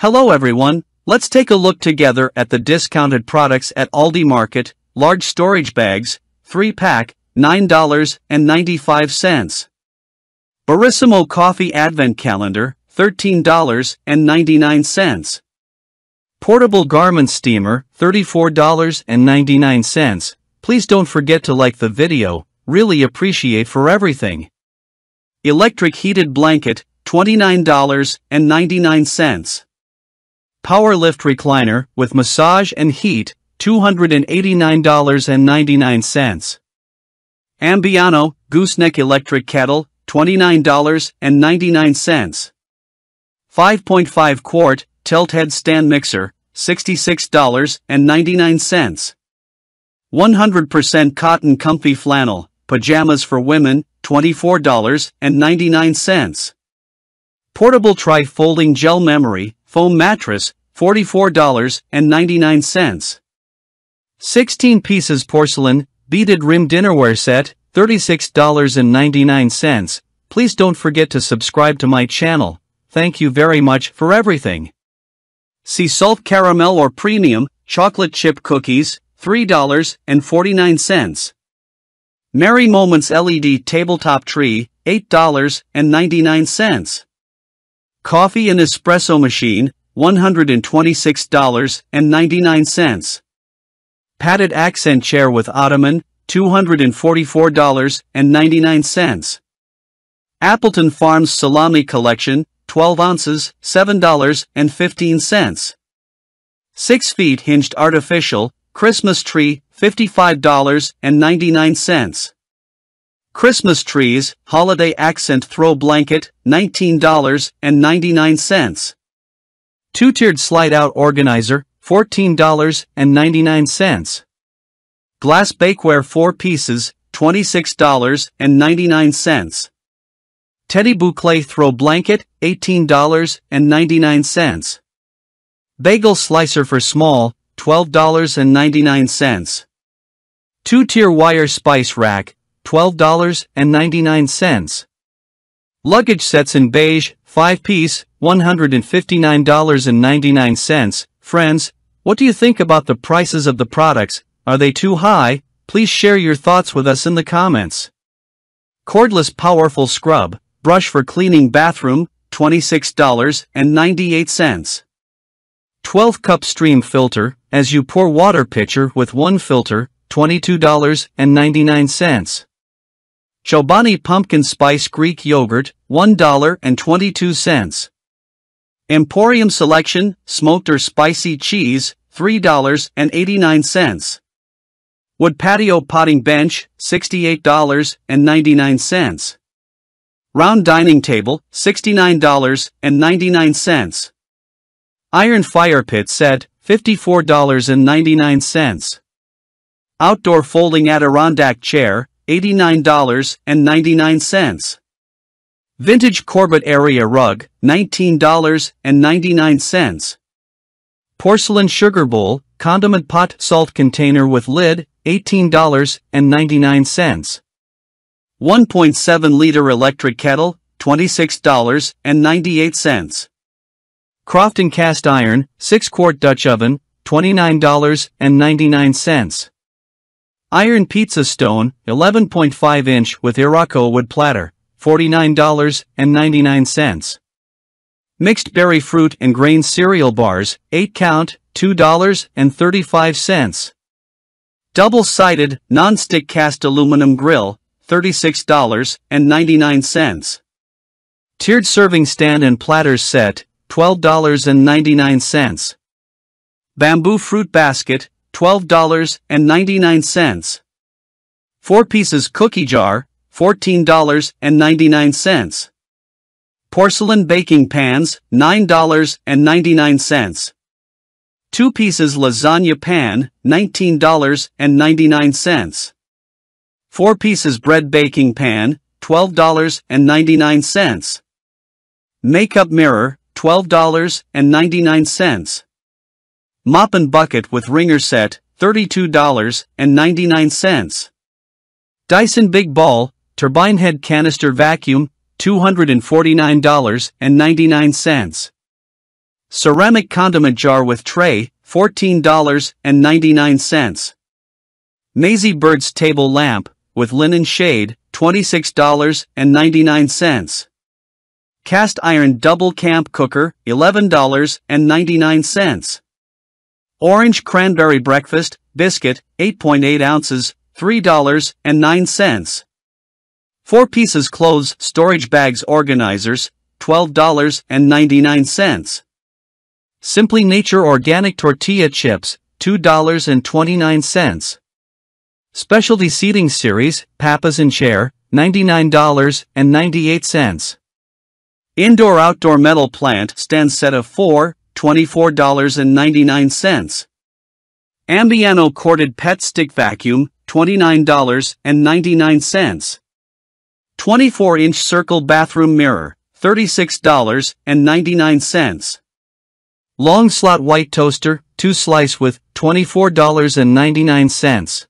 Hello everyone, let's take a look together at the discounted products at Aldi Market, large storage bags, 3 pack, $9.95. Barissimo Coffee Advent Calendar, $13.99. Portable Garment Steamer, $34.99. Please don't forget to like the video, really appreciate for everything. Electric Heated Blanket, $29.99. Power Lift Recliner with Massage and Heat, $289.99. Ambiano Gooseneck Electric Kettle, $29.99. 5.5 quart tilt head stand mixer, $66.99. 100% cotton comfy flannel, pajamas for women, $24.99. Portable tri-folding gel memory, foam mattress, $44.99. 16 pieces porcelain, beaded rim dinnerware set, $36.99. Please don't forget to subscribe to my channel. Thank you very much for everything. Sea salt caramel or premium, chocolate chip cookies, $3.49. Merry Moments LED tabletop tree, $8.99. Coffee and espresso machine, $126.99. Padded accent chair with ottoman, $244.99. Appleton Farms Salami Collection, 12 ounces, $7.15. 6 feet hinged artificial, Christmas tree, $55.99. Christmas trees, holiday accent throw blanket, $19.99. Two-tiered slide-out organizer, $14.99. Glass bakeware 4 pieces, $26.99. Teddy Boucle throw blanket, $18.99. Bagel slicer for small, $12.99. Two-tier wire spice rack, $12.99. Luggage sets in beige, 5-piece, $159.99. Friends, what do you think about the prices of the products? Are they too high? Please share your thoughts with us in the comments. Cordless Powerful Scrub, brush for cleaning bathroom, $26.98. 12 cup stream filter, as you pour water pitcher with one filter, $22.99. Chobani Pumpkin Spice Greek Yogurt, $1.22. Emporium Selection, Smoked or Spicy Cheese, $3.89. Wood Patio Potting Bench, $68.99. Round Dining Table, $69.99. Iron Fire Pit Set, $54.99. Outdoor Folding Adirondack Chair, $89.99. Vintage Corbett Area Rug, $19.99. Porcelain Sugar Bowl, Condiment Pot Salt Container with Lid, $18.99. 1.7 liter electric kettle, $26.98. Crofton cast iron, 6 quart Dutch oven, $29.99. Iron pizza stone, 11.5 inch with Irako wood platter, $49.99. Mixed berry fruit and grain cereal bars, 8 count, $2.35. Double-sided, non-stick cast aluminum grill, $36.99. Tiered serving stand and platters set, $12.99. Bamboo fruit basket, $12.99. 4 pieces cookie jar, $14.99. Porcelain baking pans, $9.99. 2 pieces lasagna pan, $19.99. 4 pieces bread baking pan, $12.99. Makeup mirror, $12.99. Mop and bucket with wringer set, $32.99. Dyson Big Ball, turbine head canister vacuum, $249.99. Ceramic condiment jar with tray, $14.99. Maisie Bird's table lamp, with linen shade, $26.99. Cast iron double camp cooker, $11.99. Orange cranberry breakfast, biscuit, 8.8 ounces, $3.09. 4 pieces clothes storage bags organizers, $12.99. Simply Nature Organic Tortilla Chips, $2.29. Specialty Seating Series, Papasan Chair, $99.98. Indoor Outdoor Metal Plant Stand Set of 4, $24.99. Ambiano Corded Pet Stick Vacuum, $29.99. 24-inch circle bathroom mirror, $36.99. Long slot white toaster, 2 slice with $24.99.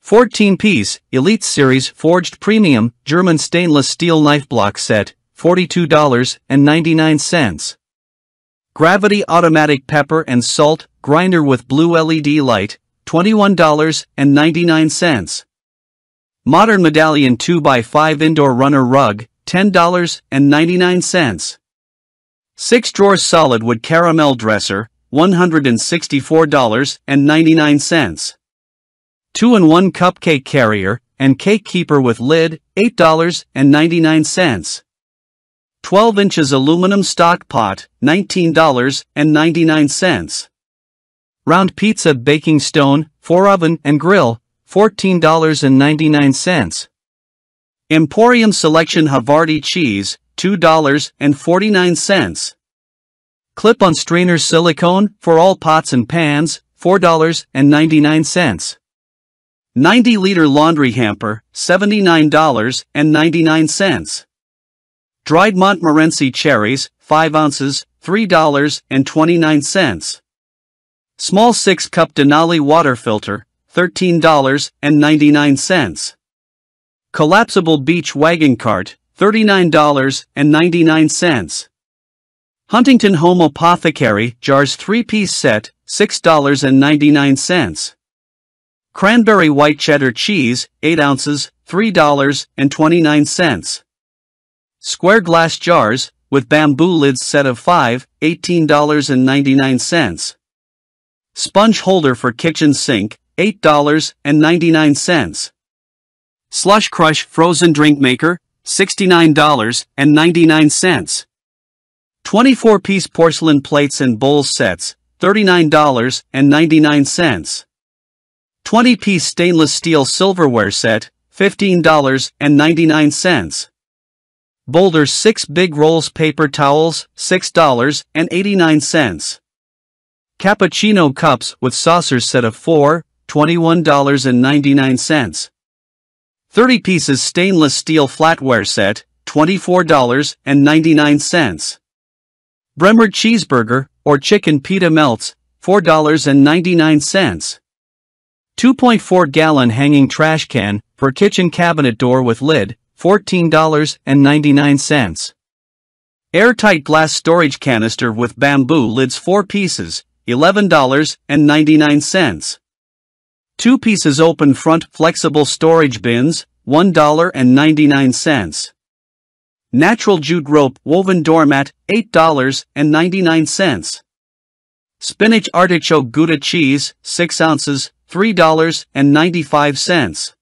14 piece, Elite Series Forged Premium, German Stainless Steel Knife Block Set, $42.99. Gravity Automatic Pepper and Salt Grinder with Blue LED Light, $21.99. Modern Medallion 2x5 Indoor Runner Rug, $10.99. 6 Drawer Solid Wood Caramel Dresser, $164.99. 2-in-1 Cupcake Carrier and Cake Keeper with Lid, $8.99. 12 inches aluminum stock pot, $19.99. Round pizza baking stone, 4 oven and grill, $14.99. Emporium Selection Havarti cheese, $2.49. Clip-on strainer silicone for all pots and pans, $4.99. 90 liter laundry hamper, $79.99. Dried Montmorency cherries, 5 ounces, $3.29. Small 6 cup Denali water filter, $13.99. Collapsible beach wagon cart, $39.99. Huntington Home Apothecary jars 3 piece set, $6.99. Cranberry white cheddar cheese, 8 ounces, $3.29. Square glass jars, with bamboo lids set of 5, $18.99. Sponge holder for kitchen sink, $8.99. Slush Crush frozen drink maker, $69.99. 24 piece porcelain plates and bowls sets, $39.99. 20 piece stainless steel silverware set, $15.99. Boulder 6 big rolls paper towels, $6.89. Cappuccino cups with saucers set of 4, $21.99. 30 pieces stainless steel flatware set, $24.99. Bremer cheeseburger or chicken pita melts, $4.99. 2.4 gallon hanging trash can for kitchen cabinet door with lid, $14.99. Airtight glass storage canister with bamboo lids 4 pieces, $11.99. 2 pieces open front flexible storage bins, $1.99. Natural jute rope woven doormat, $8.99. Spinach artichoke Gouda cheese, 6 ounces, $3.95.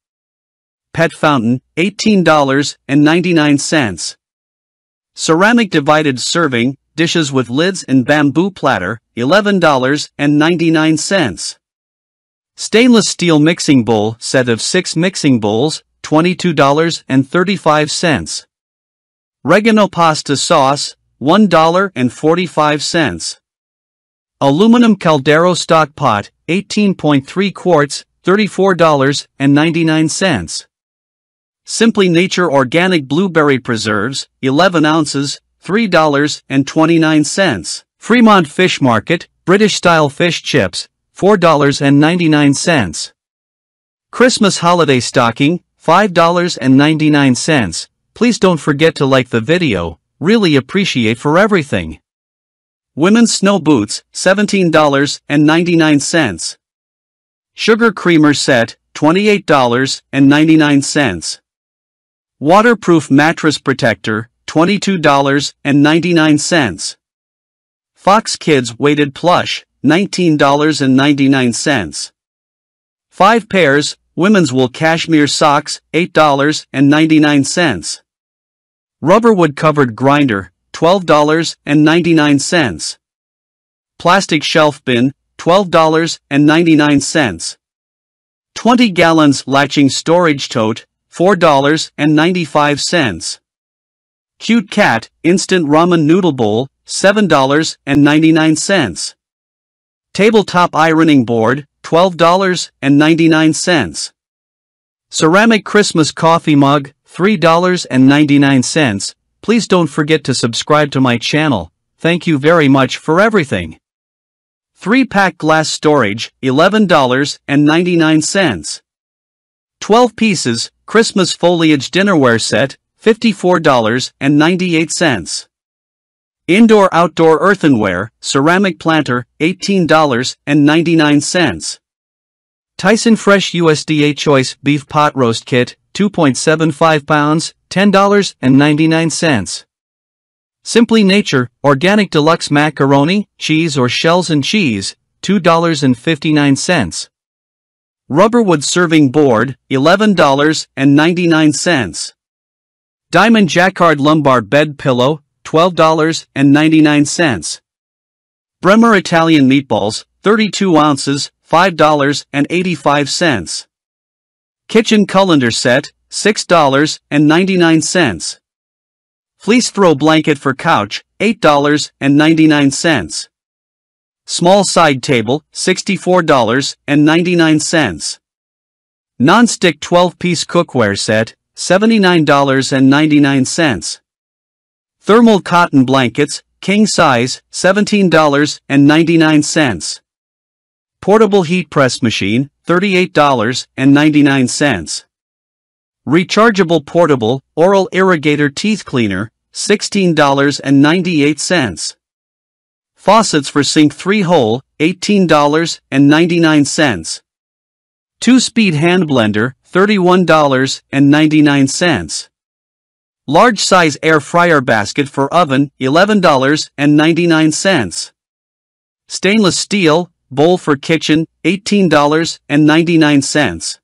Pet fountain, $18.99. Ceramic divided serving, dishes with lids and bamboo platter, $11.99. Stainless steel mixing bowl set of 6 mixing bowls, $22.35. Reggano pasta sauce, $1.45. Aluminum Caldero stock pot, 18.3 quarts, $34.99. Simply Nature Organic Blueberry Preserves, 11 ounces, $3.29. Fremont Fish Market, British Style Fish Chips, $4.99. Christmas Holiday Stocking, $5.99. Please don't forget to like the video, really appreciate for everything. Women's Snow Boots, $17.99. Sugar Creamer Set, $28.99. Waterproof Mattress Protector, $22.99. Fox Kids Weighted Plush, $19.99. 5 pairs, Women's Wool Cashmere Socks, $8.99. Rubberwood Covered Grinder, $12.99. Plastic Shelf Bin, $12.99. 20 gallons latching storage tote, $4.95. Cute Cat Instant Ramen Noodle Bowl, $7.99. Tabletop Ironing Board, $12.99. Ceramic Christmas Coffee Mug, $3.99. Please don't forget to subscribe to my channel. Thank you very much for everything. 3-pack glass storage, $11.99. 12 pieces, Christmas foliage dinnerware set, $54.98. Indoor-outdoor earthenware, ceramic planter, $18.99. Tyson Fresh USDA Choice Beef Pot Roast Kit, 2.75 pounds, $10.99. Simply Nature, Organic Deluxe Macaroni, Cheese or Shells and Cheese, $2.59. Rubberwood Serving Board, $11.99. Diamond Jacquard Lumbar Bed Pillow, $12.99. Bremer Italian Meatballs, 32 ounces, $5.85. Kitchen Colander Set, $6.99. Fleece throw blanket for couch, $8.99. Small side table, $64.99. Non-stick 12-piece cookware set, $79.99. Thermal cotton blankets, king size, $17.99. Portable heat press machine, $38.99. Rechargeable portable, oral irrigator teeth cleaner, $16.98. Faucets for sink 3 hole, $18.99. 2-speed hand blender, $31.99. Large size air fryer basket for oven, $11.99. Stainless steel, bowl for kitchen, $18.99.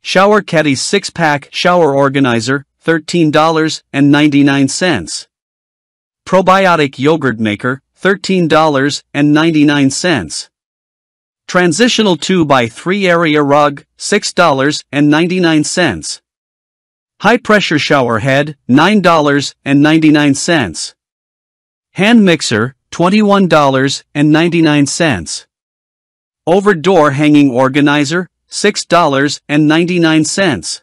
Shower Caddy 6-pack shower organizer, $13.99. Probiotic yogurt maker, $13.99. Transitional 2x3 area rug, $6.99. High pressure shower head, $9.99. Hand mixer, $21.99. Over door hanging organizer, $6.99.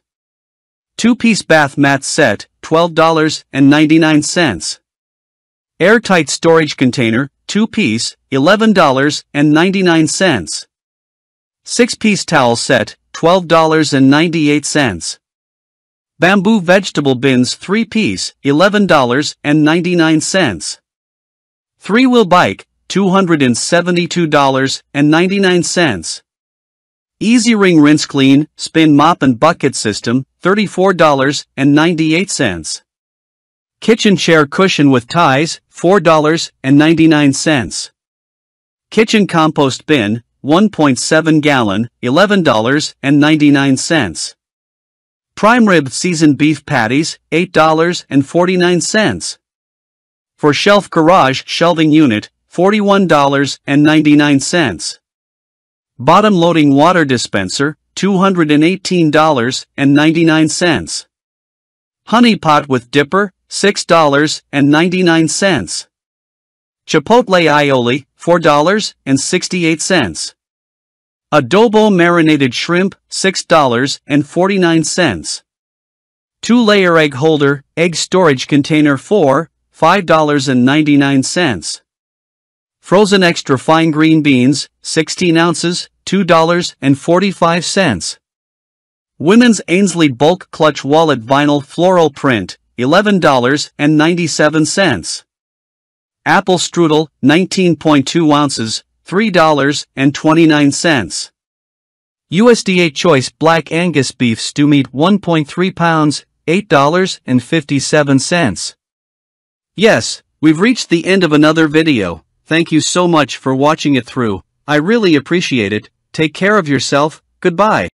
Two-piece bath mat set, $12.99. Airtight storage container, 2-piece, $11.99. 6-piece towel set, $12.98. Bamboo vegetable bins 3-piece, $11.99. 3-wheel bike, $272.99. Easy Wring Rinse Clean, Spin Mop and Bucket System, $34.98. Kitchen Chair Cushion with Ties, $4.99. Kitchen Compost Bin, 1.7 gallon, $11.99. Prime Rib Seasoned Beef Patties, $8.49. For Shelf Garage Shelving Unit, $41.99. Bottom Loading Water Dispenser, $218.99. Honey Pot with Dipper, $6.99. Chipotle aioli, $4.68. Adobo marinated shrimp, $6.49. Two-layer egg holder, egg storage container 4, $5.99. Frozen extra fine green beans, 16 ounces, $2.45. Women's Ainsley bulk clutch wallet vinyl floral print, $11.97. Apple strudel, 19.2 ounces, $3.29. USDA Choice Black Angus Beef Stew Meat 1.3 pounds, $8.57. Yes, we've reached the end of another video, thank you so much for watching it through, I really appreciate it, take care of yourself, goodbye.